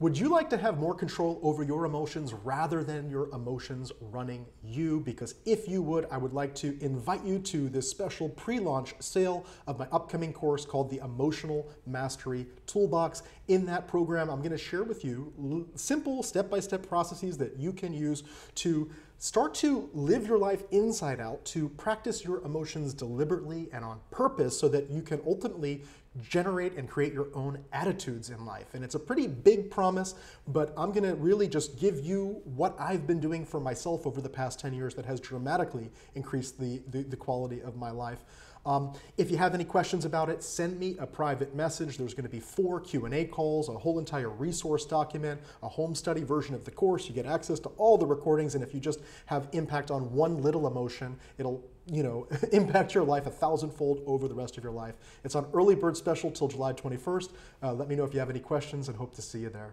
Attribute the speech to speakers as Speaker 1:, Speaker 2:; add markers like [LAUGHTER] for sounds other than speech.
Speaker 1: Would you like to have more control over your emotions rather than your emotions running you? Because if you would, I would like to invite you to this special pre launch sale of my upcoming course called the Emotional Mastery Toolbox. In that program, I'm going to share with you simple step by step processes that you can use to start to live your life inside out, to practice your emotions deliberately and on purpose so that you can ultimately generate and create your own attitudes in life. And it's a pretty big promise, but I'm gonna really just give you what I've been doing for myself over the past 10 years that has dramatically increased the, the, the quality of my life. Um, if you have any questions about it, send me a private message. There's going to be four Q&A calls, a whole entire resource document, a home study version of the course. You get access to all the recordings, and if you just have impact on one little emotion, it'll you know, [LAUGHS] impact your life a thousandfold over the rest of your life. It's on early bird special till July 21st. Uh, let me know if you have any questions and hope to see you there.